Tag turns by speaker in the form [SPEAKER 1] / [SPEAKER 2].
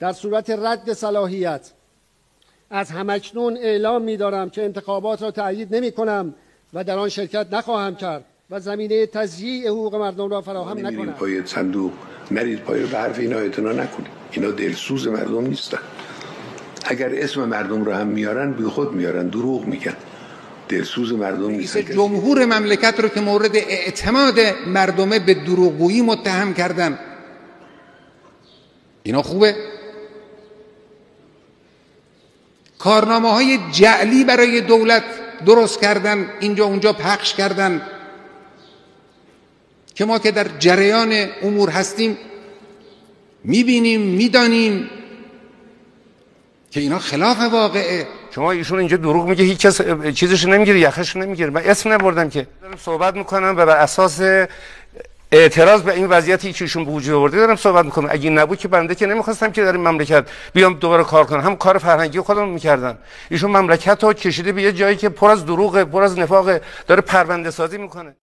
[SPEAKER 1] در صورت رد صلاحیت. از همکنون اعلام می دارم که انتخابات را تأیید نمی کنم و در آن شرکت نخواهم کرد و زمینه تضییع حقوق مردم را فراهم نکنم.
[SPEAKER 2] پای صندوق نرید پای به حرف اینا اعتنا نکنید. اینا دلسوز مردم نیستن. اگر اسم مردم رو هم میارن بی خود میارن. دروغ میگن. دلسوز مردم نیستن.
[SPEAKER 3] جمهور مملکت رو که مورد اعتماد مردمه به دروغگویی متهم کردن. اینا خوبه؟ کارنامه های جعلی برای دولت درست کردن اینجا اونجا پخش کردن که ما که در جریان امور هستیم می‌بینیم می‌دانیم که اینا خلاف واقعه.
[SPEAKER 4] شما ایشون اینجا دروغ میگه هیچ کس چیزش نمی‌گیره یخش نمی‌گیره. من اسم نبردم که. دارم صحبت می‌کنم و بر اساس اعتراض به این وضعیتی که ایشون به وجود آورده. دارم صحبت می‌کنم. اگه نبود که بنده که نمی‌خواستم که در این مملکت بیام دوباره کار کنم. هم کار فرهنگی خودم می‌کردن. ایشون مملکت رو کشیده به یه جایی که پر از دروغ پر از نفاق داره پرونده سازی می‌کنه.